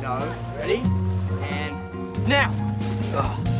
No. Ready? And now. Oh.